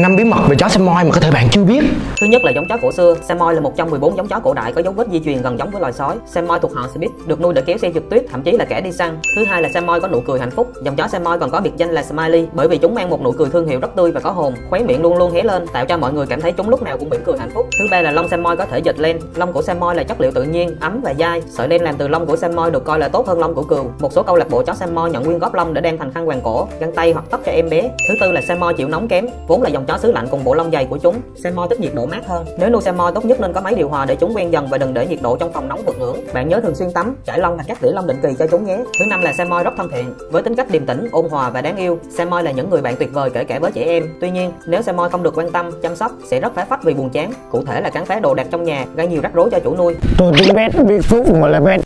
năm bí mật về chó Samoy mà có thể bạn chưa biết Thứ nhất là giống chó cổ xưa. Samoy là một trong 14 giống chó cổ đại có dấu vết di truyền gần giống với loài sói. Samoy thuộc họ Spitz, được nuôi để kéo xe trượt tuyết, thậm chí là kẻ đi săn. Thứ hai là Samoy có nụ cười hạnh phúc. Dòng chó Samoy còn có biệt danh là Smiley bởi vì chúng mang một nụ cười thương hiệu rất tươi và có hồn, khóe miệng luôn luôn hé lên, tạo cho mọi người cảm thấy chúng lúc nào cũng mỉm cười hạnh phúc. Thứ ba là lông Samoy có thể dịch lên Lông của Samoy là chất liệu tự nhiên, ấm và dai. Sợi len làm từ lông của Samoy được coi là tốt hơn lông của cừu. Một số câu lạc bộ chó Samoy nhận nguyên góp lông để đan thành khăn quàng cổ, găng tay hoặc tóc cho em bé. Thứ tư là Samoy chịu nóng kém, vốn là dòng chó xứ lạnh cùng bộ lông dày của chúng. seymour thích nhiệt độ mát hơn. Nếu nuôi seymour tốt nhất nên có máy điều hòa để chúng quen dần và đừng để nhiệt độ trong phòng nóng vượt ngưỡng. Bạn nhớ thường xuyên tắm, chải lông và cắt tỉa lông định kỳ cho chúng nhé. Thứ năm là seymour rất thân thiện, với tính cách điềm tĩnh, ôn hòa và đáng yêu. seymour là những người bạn tuyệt vời kể cả với trẻ em. Tuy nhiên, nếu seymour không được quan tâm, chăm sóc sẽ rất phá phách vì buồn chán. Cụ thể là cắn phá đồ đạc trong nhà, gây nhiều rắc rối cho chủ nuôi. tôi tính biết phúc mà là bet